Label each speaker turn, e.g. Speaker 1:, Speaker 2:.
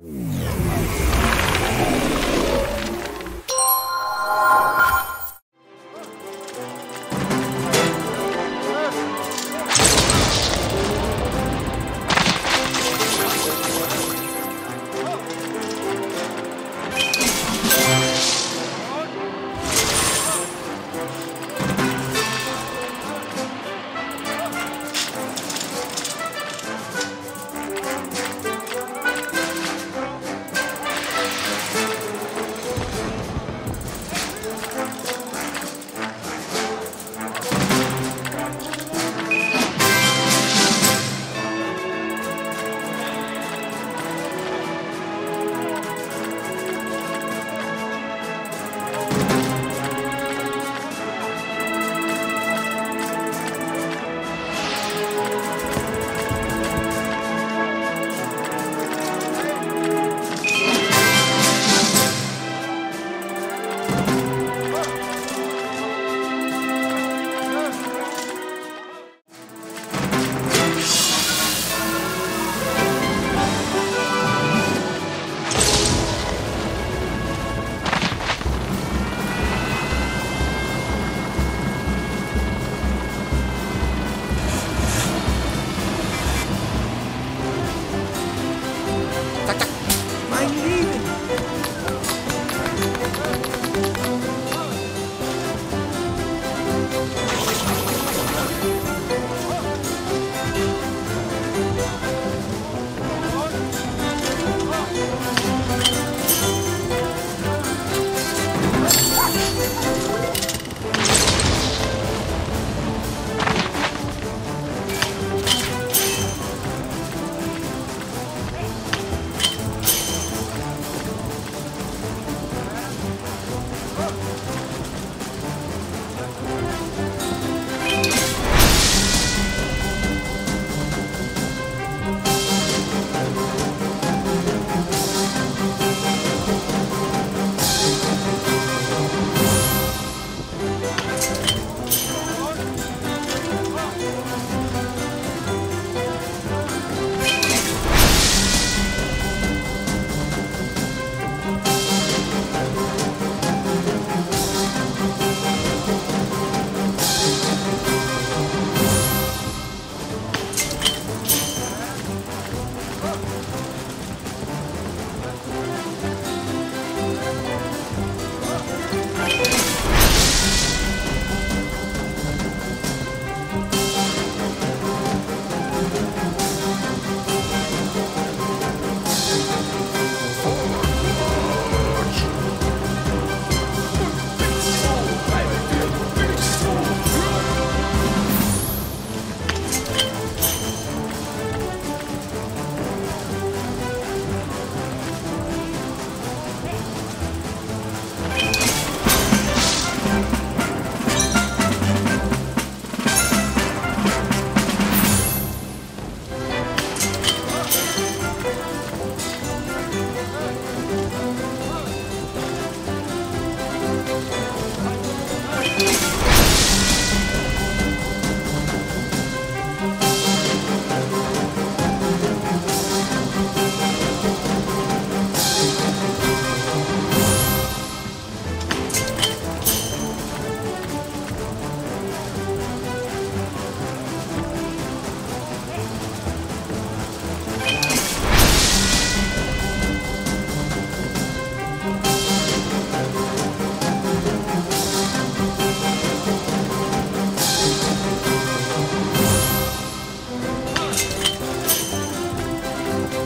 Speaker 1: Mm.